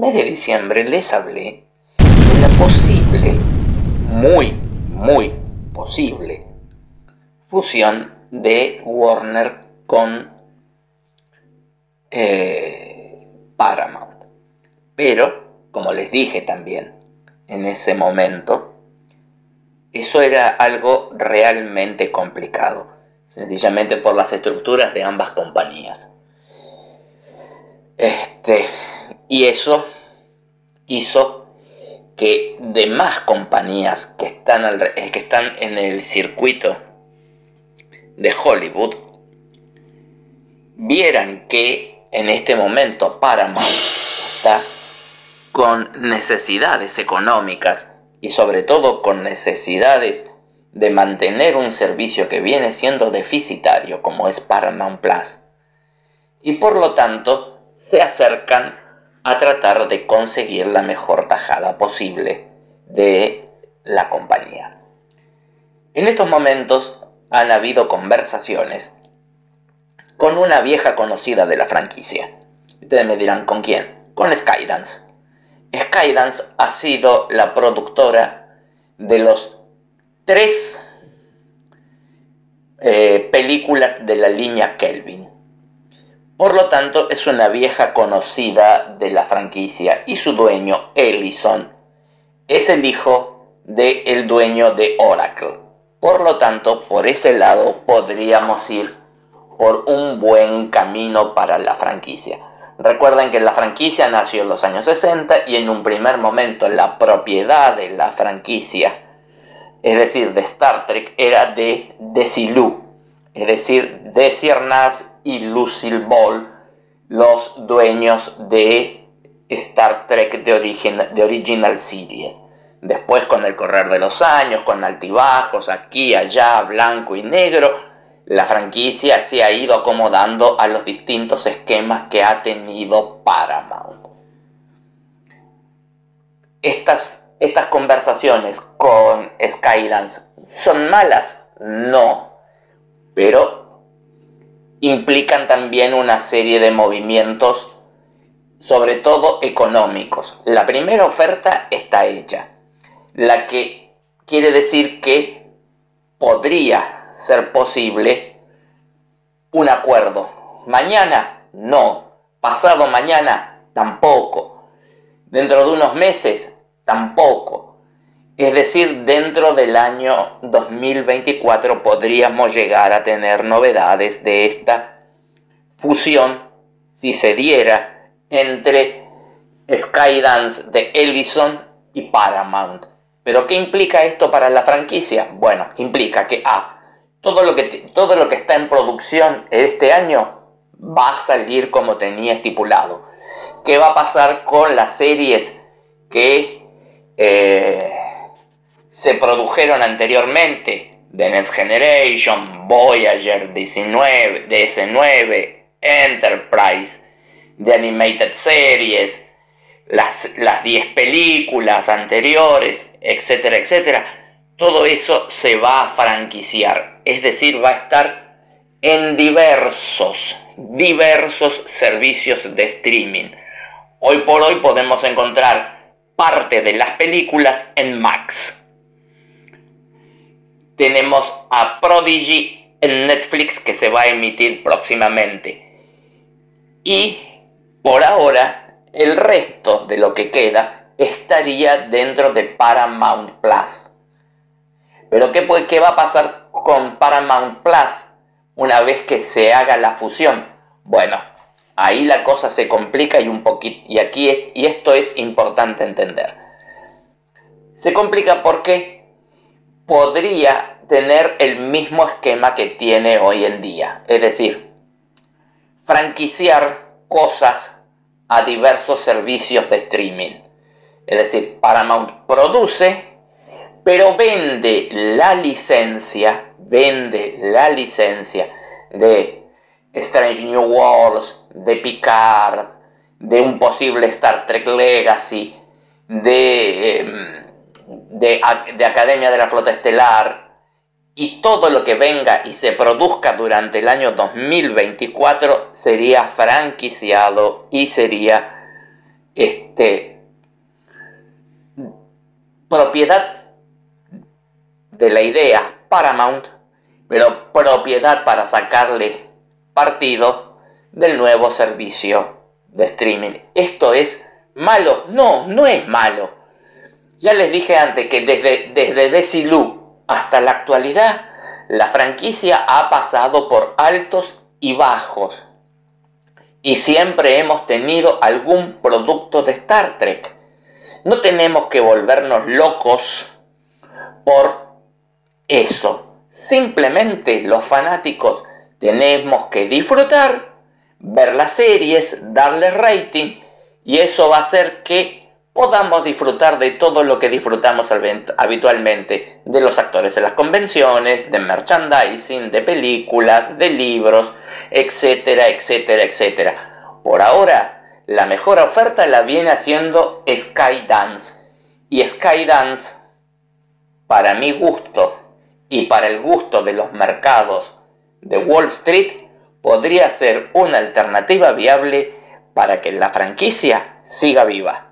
mes de diciembre les hablé de la posible, muy, muy posible, fusión de Warner con eh, Paramount. Pero, como les dije también en ese momento, eso era algo realmente complicado, sencillamente por las estructuras de ambas compañías. Este, y eso hizo que demás compañías que están, que están en el circuito de Hollywood vieran que en este momento Paramount está con necesidades económicas y sobre todo con necesidades de mantener un servicio que viene siendo deficitario como es Paramount Plus. Y por lo tanto se acercan a tratar de conseguir la mejor tajada posible de la compañía. En estos momentos han habido conversaciones con una vieja conocida de la franquicia. Ustedes me dirán, ¿con quién? Con Skydance. Skydance ha sido la productora de los tres eh, películas de la línea Kelvin. Por lo tanto, es una vieja conocida de la franquicia y su dueño, Ellison, es el hijo del dueño de Oracle. Por lo tanto, por ese lado podríamos ir por un buen camino para la franquicia. Recuerden que la franquicia nació en los años 60 y en un primer momento la propiedad de la franquicia, es decir, de Star Trek, era de Desilu, es decir, de Ciernas y Lucille Ball, los dueños de Star Trek de, de Original Series. Después con el correr de los años, con altibajos, aquí, allá, blanco y negro, la franquicia se ha ido acomodando a los distintos esquemas que ha tenido Paramount. Estas, estas conversaciones con Skydance son malas, no, pero implican también una serie de movimientos, sobre todo económicos. La primera oferta está hecha la que quiere decir que podría ser posible un acuerdo. Mañana no, pasado mañana tampoco, dentro de unos meses tampoco. Es decir, dentro del año 2024 podríamos llegar a tener novedades de esta fusión si se diera entre Skydance de Ellison y Paramount. ¿Pero qué implica esto para la franquicia? Bueno, implica que A, todo lo que, todo lo que está en producción este año va a salir como tenía estipulado. ¿Qué va a pasar con las series que eh, se produjeron anteriormente? The Next Generation, Voyager 19, DS9, Enterprise, The Animated Series, las, las 10 películas anteriores, etcétera, etcétera, todo eso se va a franquiciar, es decir, va a estar en diversos, diversos servicios de streaming. Hoy por hoy podemos encontrar parte de las películas en Max. Tenemos a Prodigy en Netflix que se va a emitir próximamente. Y por ahora, el resto de lo que queda estaría dentro de Paramount Plus. Pero ¿qué, ¿qué va a pasar con Paramount Plus una vez que se haga la fusión? Bueno, ahí la cosa se complica y un poquito y aquí y esto es importante entender. Se complica porque podría tener el mismo esquema que tiene hoy en día, es decir, franquiciar cosas a diversos servicios de streaming. Es decir, Paramount produce, pero vende la licencia, vende la licencia de Strange New Worlds, de Picard, de un posible Star Trek Legacy, de, em, de, de Academia de la Flota Estelar, y todo lo que venga y se produzca durante el año 2024 sería franquiciado y sería este, propiedad de la idea Paramount, pero propiedad para sacarle partido del nuevo servicio de streaming. ¿Esto es malo? No, no es malo. Ya les dije antes que desde, desde Desilu hasta la actualidad, la franquicia ha pasado por altos y bajos. Y siempre hemos tenido algún producto de Star Trek. No tenemos que volvernos locos por eso. Simplemente los fanáticos tenemos que disfrutar, ver las series, darle rating y eso va a hacer que podamos disfrutar de todo lo que disfrutamos habitualmente, de los actores en las convenciones, de merchandising, de películas, de libros, etcétera, etcétera, etcétera. Por ahora, la mejor oferta la viene haciendo Skydance. Y Skydance, para mi gusto y para el gusto de los mercados de Wall Street, podría ser una alternativa viable para que la franquicia siga viva.